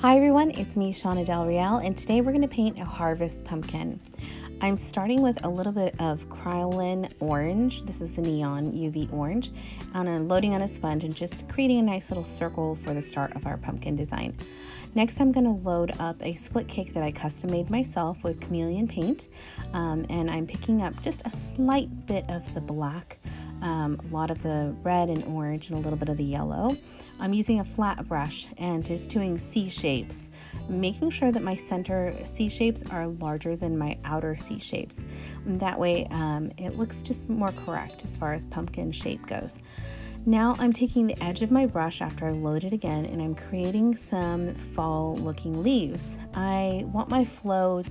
Hi everyone, it's me, Shawna Del Real, and today we're going to paint a harvest pumpkin. I'm starting with a little bit of Kryolan orange. This is the neon UV orange. And I'm loading on a sponge and just creating a nice little circle for the start of our pumpkin design. Next, I'm going to load up a split cake that I custom made myself with chameleon paint. Um, and I'm picking up just a slight bit of the black um, a lot of the red and orange and a little bit of the yellow. I'm using a flat brush and just doing C shapes, making sure that my center C shapes are larger than my outer C shapes. And that way um, it looks just more correct as far as pumpkin shape goes. Now I'm taking the edge of my brush after I load it again and I'm creating some fall looking leaves. I want my flow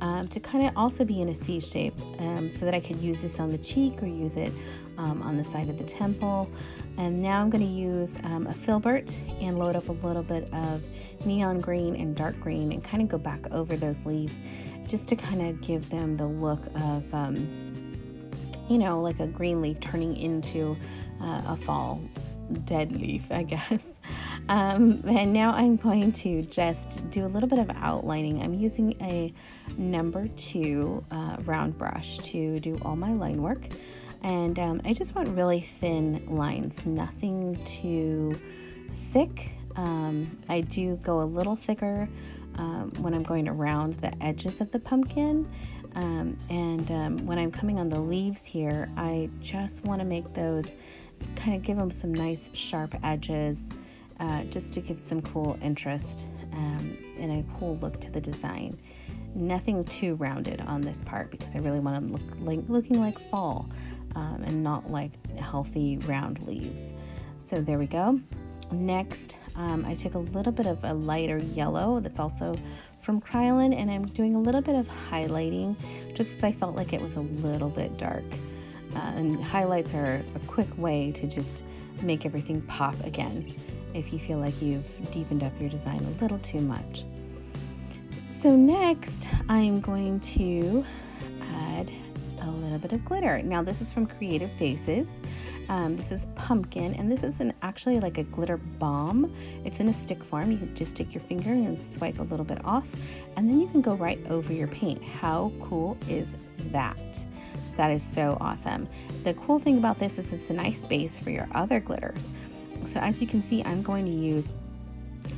um, to kind of also be in a C shape um, so that I could use this on the cheek or use it um, on the side of the temple. And now I'm going to use um, a filbert and load up a little bit of neon green and dark green and kind of go back over those leaves just to kind of give them the look of, um, you know, like a green leaf turning into uh, a fall dead leaf, I guess. Um, and now I'm going to just do a little bit of outlining. I'm using a number two uh, round brush to do all my line work. And um, I just want really thin lines, nothing too thick. Um, I do go a little thicker um, when I'm going around the edges of the pumpkin. Um, and um, when I'm coming on the leaves here, I just want to make those kind of give them some nice sharp edges uh, just to give some cool interest um, and a cool look to the design. Nothing too rounded on this part because I really want them look like looking like fall um, and not like healthy round leaves. So there we go. Next, um, I took a little bit of a lighter yellow that's also from Kryolan and I'm doing a little bit of highlighting just because I felt like it was a little bit dark. Uh, and highlights are a quick way to just make everything pop again if you feel like you've deepened up your design a little too much. So next, I'm going to a little bit of glitter. Now this is from Creative Faces. Um, this is pumpkin, and this is an actually like a glitter bomb. It's in a stick form. You can just take your finger and swipe a little bit off, and then you can go right over your paint. How cool is that? That is so awesome. The cool thing about this is it's a nice base for your other glitters. So as you can see, I'm going to use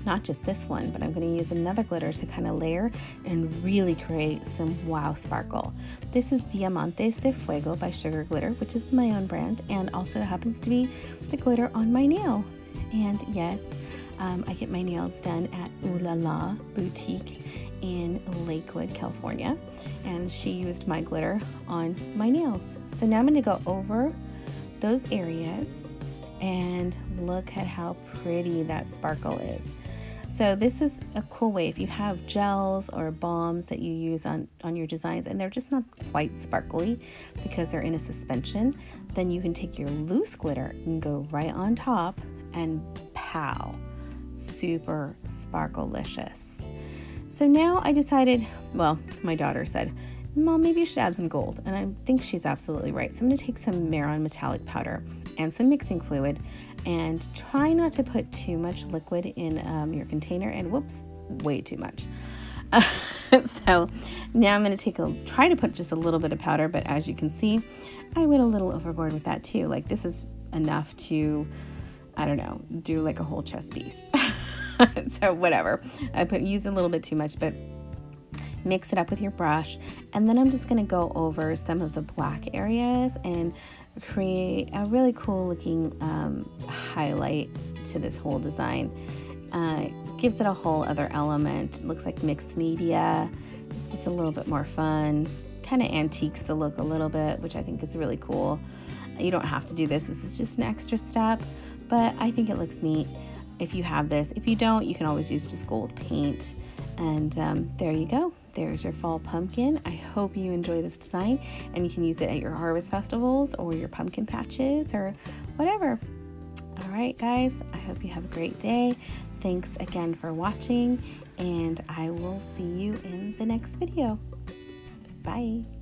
not just this one, but I'm going to use another glitter to kind of layer and really create some wow sparkle. This is Diamantes de Fuego by Sugar Glitter, which is my own brand and also happens to be the glitter on my nail. And yes, um, I get my nails done at Ooh La La Boutique in Lakewood, California, and she used my glitter on my nails. So now I'm going to go over those areas and look at how pretty that sparkle is. So this is a cool way if you have gels or balms that you use on, on your designs and they're just not quite sparkly because they're in a suspension, then you can take your loose glitter and go right on top and pow, super sparklelicious. So now I decided, well, my daughter said, Mom, maybe you should add some gold. And I think she's absolutely right. So I'm to take some Mehron metallic powder and some mixing fluid and try not to put too much liquid in um, your container and whoops way too much. So now I'm going to take a try to put just a little bit of powder but as you can see I went a little overboard with that too. Like this is enough to I don't know do like a whole chest piece. So whatever. I put use a little bit too much but mix it up with your brush and then I'm just going to go over some of the black areas and create a really cool looking um, highlight to this whole design. Uh, gives it a whole other element. Looks like mixed media. It's just a little bit more fun. Kind of antiques the look a little bit, which I think is really cool. You don't have to do this. This is just an extra step, but I think it looks neat if you have this. If you don't, you can always use just gold paint. And um, there you go. There's your fall pumpkin. I hope you enjoy this design and you can use it at your harvest festivals or your pumpkin patches or whatever. All right, guys, I hope you have a great day. Thanks again for watching and I will see you in the next video. Bye.